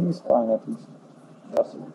He's fine at. Awesome.